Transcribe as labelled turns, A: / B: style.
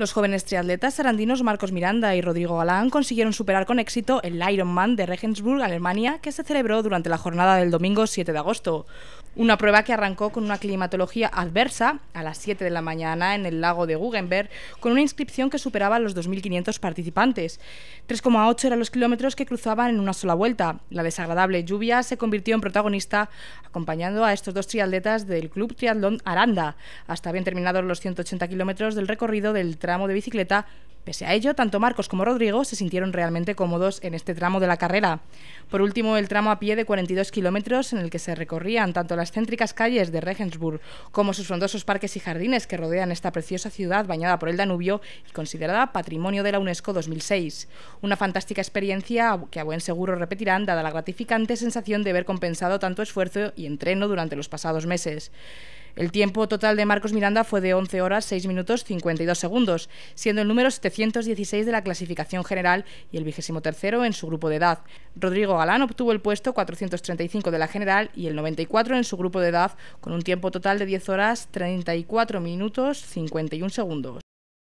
A: Los jóvenes triatletas sarandinos Marcos Miranda y Rodrigo Galán consiguieron superar con éxito el Ironman de Regensburg, Alemania, que se celebró durante la jornada del domingo 7 de agosto. Una prueba que arrancó con una climatología adversa a las 7 de la mañana en el lago de Guggenberg, con una inscripción que superaba los 2.500 participantes. 3,8 eran los kilómetros que cruzaban en una sola vuelta. La desagradable lluvia se convirtió en protagonista, acompañando a estos dos triatletas del Club Triatlón Aranda, hasta bien terminados los 180 kilómetros del recorrido del tramo de bicicleta. Pese a ello, tanto Marcos como Rodrigo se sintieron realmente cómodos en este tramo de la carrera. Por último, el tramo a pie de 42 kilómetros en el que se recorrían tanto las céntricas calles de Regensburg como sus frondosos parques y jardines que rodean esta preciosa ciudad bañada por el Danubio y considerada Patrimonio de la UNESCO 2006. Una fantástica experiencia que a buen seguro repetirán dada la gratificante sensación de haber compensado tanto esfuerzo y entreno durante los pasados meses. El tiempo total de Marcos Miranda fue de 11 horas 6 minutos 52 segundos, siendo el número 716 de la clasificación general y el vigésimo tercero en su grupo de edad. Rodrigo Galán obtuvo el puesto 435 de la general y el 94 en su grupo de edad, con un tiempo total de 10 horas 34 minutos 51 segundos.